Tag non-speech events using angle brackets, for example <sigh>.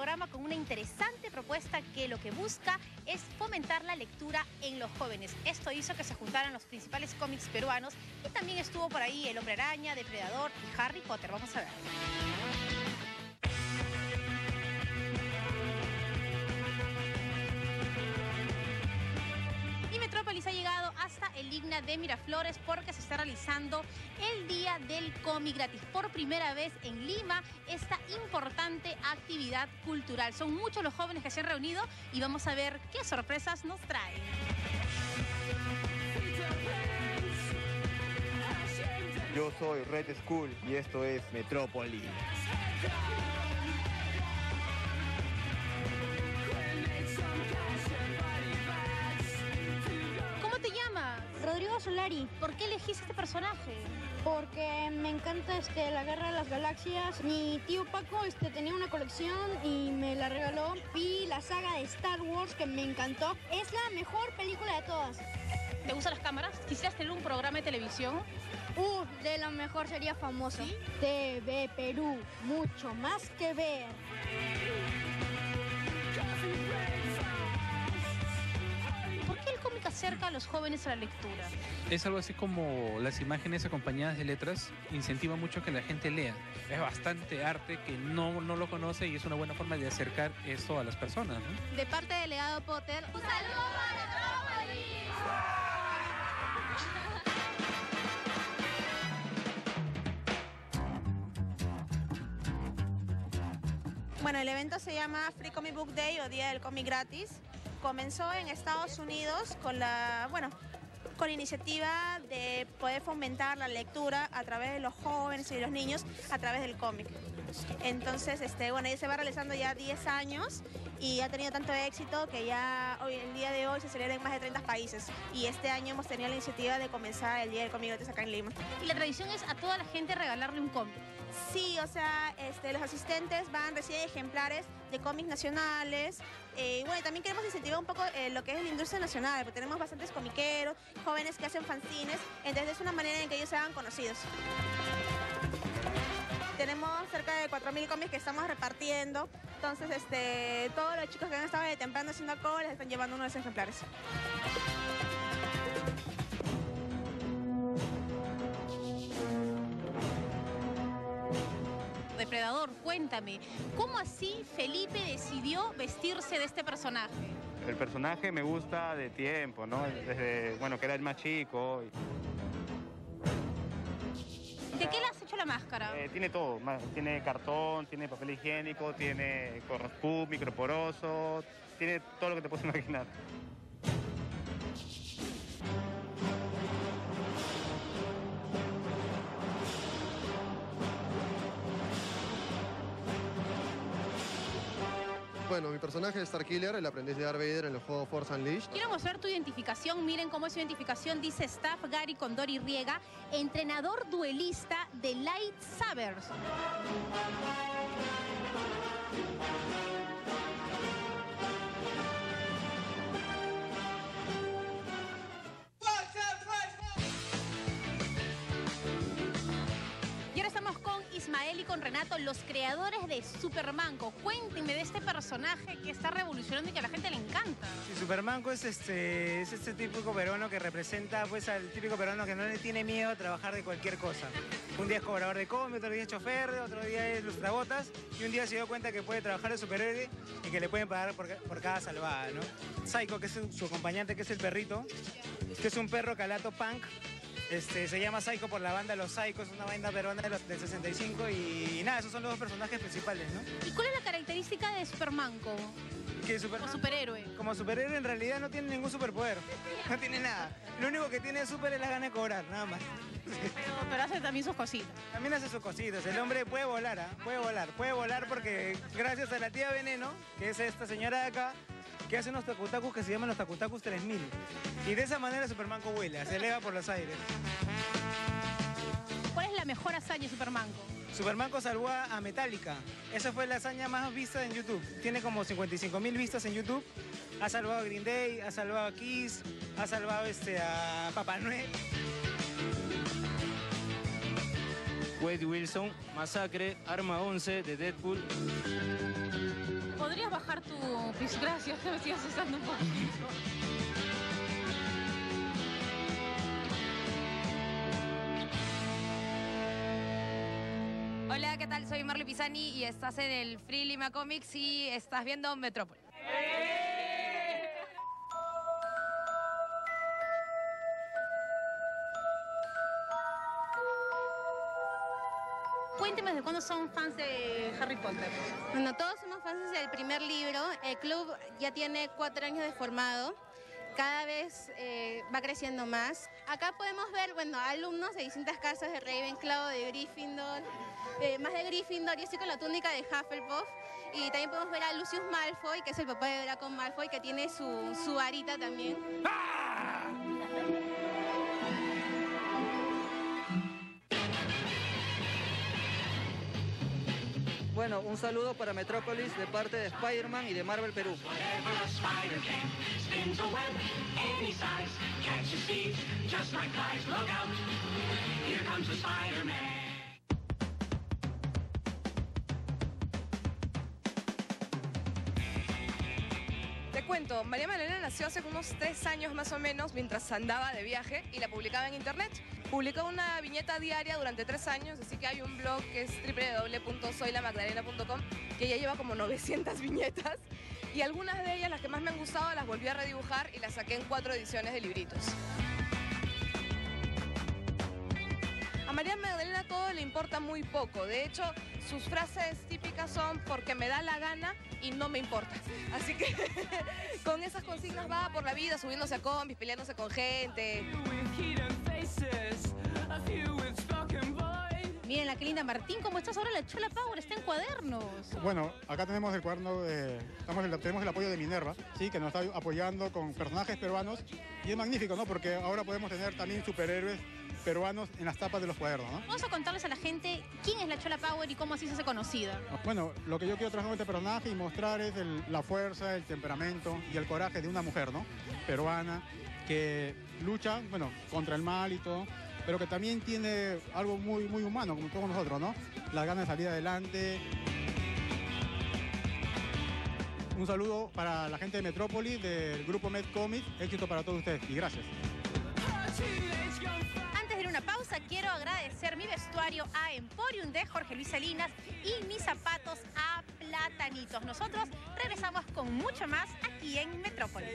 programa con una interesante propuesta que lo que busca es fomentar la lectura en los jóvenes. Esto hizo que se juntaran los principales cómics peruanos y también estuvo por ahí El Hombre Araña, Depredador y Harry Potter. Vamos a ver. De Miraflores porque se está realizando el Día del Cómic Gratis. Por primera vez en Lima, esta importante actividad cultural. Son muchos los jóvenes que se han reunido y vamos a ver qué sorpresas nos traen. Yo soy Red School y esto es Metrópolis. Solari, ¿Por qué elegiste este personaje? porque me encanta este, la Guerra de las Galaxias. Mi tío Paco este, tenía una colección y me la regaló. Vi la saga de Star Wars que me encantó. Es la mejor película de todas. ¿Te gustan las cámaras? ¿Quisieras tener un programa de televisión? Uh, de lo mejor sería famoso. ¿Sí? TV Perú, mucho más que ver. Acerca a los jóvenes a la lectura? Es algo así como las imágenes acompañadas de letras incentivan mucho que la gente lea. Es bastante arte que no, no lo conoce y es una buena forma de acercar eso a las personas. ¿no? De parte del legado Potter, un saludo para Metrópolis. Bueno, el evento se llama Free Comic Book Day o Día del Cómic Gratis. Comenzó en Estados Unidos con la, bueno, con la iniciativa de poder fomentar la lectura a través de los jóvenes y los niños a través del cómic. Entonces, este, bueno, ya se va realizando ya 10 años y ha tenido tanto éxito que ya hoy, el día de hoy se celebra en más de 30 países. Y este año hemos tenido la iniciativa de comenzar el Día del Cómic acá en Lima. Y la tradición es a toda la gente regalarle un cómic. Sí, o sea, este, los asistentes van, reciben ejemplares de cómics nacionales. Eh, bueno, también queremos incentivar un poco eh, lo que es la industria nacional, porque tenemos bastantes comiqueros, jóvenes que hacen fanzines, entonces es una manera en que ellos se hagan conocidos. Tenemos cerca de 4.000 cómics que estamos repartiendo, entonces este, todos los chicos que han estado de temprano haciendo colas están llevando uno de esos ejemplares. Cuéntame, ¿cómo así Felipe decidió vestirse de este personaje? El personaje me gusta de tiempo, ¿no? Desde, bueno, que era el más chico. ¿De qué le has hecho la máscara? eh, tiene todo, tiene cartón, tiene papel higiénico, tiene corroscú, microporoso, tiene todo lo que te puedes <laughs> imaginar. Bueno, mi personaje es Starkiller, el aprendiz de Darth Vader en el juego Force Unleashed. Quiero mostrar tu identificación. Miren cómo es su identificación. Dice Staff Gary Condori Riega, entrenador duelista de Lightsabers. Ismael y con Renato, los creadores de Supermanco. Cuéntenme de este personaje que está revolucionando y que a la gente le encanta. Sí, Supermanco es este, es este típico peruano que representa pues al típico peruano que no le tiene miedo a trabajar de cualquier cosa. Un día es cobrador de cómic, otro día es chofer, otro día es lustrabotas y un día se dio cuenta que puede trabajar de superhéroe y que le pueden pagar por cada salvada, ¿no? Psycho, que es su, su acompañante, que es el perrito, que es un perro calato punk. Este, se llama Psycho por la banda Los Psychos, una banda peruana de los, del 65 y, nada, esos son los dos personajes principales, ¿no? ¿Y cuál es la característica de Supermanco Que como Superman- superhéroe? Como superhéroe en realidad no tiene ningún superpoder. <laughs> No tiene nada. Lo único que tiene super es la gana de cobrar, nada más. Pero, pero hace también sus cositas. También hace sus cositas. El hombre puede volar, ¿ah? Puede volar. Puede volar porque gracias a la tía Veneno, que es esta señora de acá, que hace unos tacutacus que se llaman los tacutacus 3000. Y de esa manera Supermanco vuela, se eleva por los aires. ¿Cuál es la mejor hazaña de Supermanco? Supermanco salvó a a Metallica. Esa fue la hazaña más vista en YouTube. Tiene como 55 mil vistas en YouTube. Ha salvado a Green Day, ha salvado a Kiss, ha salvado este, a Papá Noel. Wade Wilson, Masacre, Arma 11 de Deadpool. ¿Podrías bajar tu pis? Gracias, que <laughs> me estoy asustando un poquito. Hola, ¿qué tal? Soy Marley Pisani y estás en el Free Lima Comics y estás viendo Metrópolis. Cuénteme de cuándo son fans de Harry Potter. Bueno, todos del primer libro. El club ya tiene cuatro años de formado. Cada vez eh, va creciendo más. Acá podemos ver, bueno, alumnos de distintas casas de Ravenclaw, de Gryffindor, eh, más de Gryffindor. Yo estoy con la túnica de Hufflepuff. Y también podemos ver a Lucius Malfoy, que es el papá de Draco Malfoy, que tiene su, su varita también. Bueno, un saludo para Metrópolis de parte de Spider-Man y de Marvel Perú. Cuento, María Magdalena nació hace unos tres años más o menos mientras andaba de viaje y la publicaba en internet. Publicó una viñeta diaria durante tres años, así que hay un blog que es www.soylamagdalena.com que ya lleva como 900 viñetas y algunas de ellas, las que más me han gustado, las volví a redibujar y las saqué en cuatro ediciones de libritos. A María Magdalena todo le importa muy poco. De hecho, sus frases típicas son porque me da la gana y no me importa. <laughs> Así que <laughs> con esas consignas va por la vida, subiéndose a combis, peleándose con gente. Miren la que linda Martín, ¿cómo estás ahora? La Chola Power está en cuadernos. Bueno, acá tenemos el cuaderno de. Estamos el- tenemos el apoyo de Minerva, sí, que nos está apoyando con personajes peruanos. Y es magnífico, ¿no? Porque ahora podemos tener también superhéroes peruanos en las tapas de los cuadernos, ¿no? Vamos a contarles a la gente quién es la Chola Power y cómo así se hace conocida. Bueno, lo que yo quiero trabajar con este personaje y mostrar es el- la fuerza, el temperamento y el coraje de una mujer, ¿no? Peruana, que lucha, bueno, contra el mal y todo, pero que también tiene algo muy, muy humano, como todos nosotros, ¿no? Las ganas de salir adelante. Un saludo para la gente de Metrópolis, del grupo Met Comics. Éxito para todos ustedes y gracias. Antes de ir a una pausa, quiero agradecer mi vestuario a Emporium de Jorge Luis Salinas y mis zapatos a Platanitos. Nosotros regresamos con mucho más aquí en Metrópolis.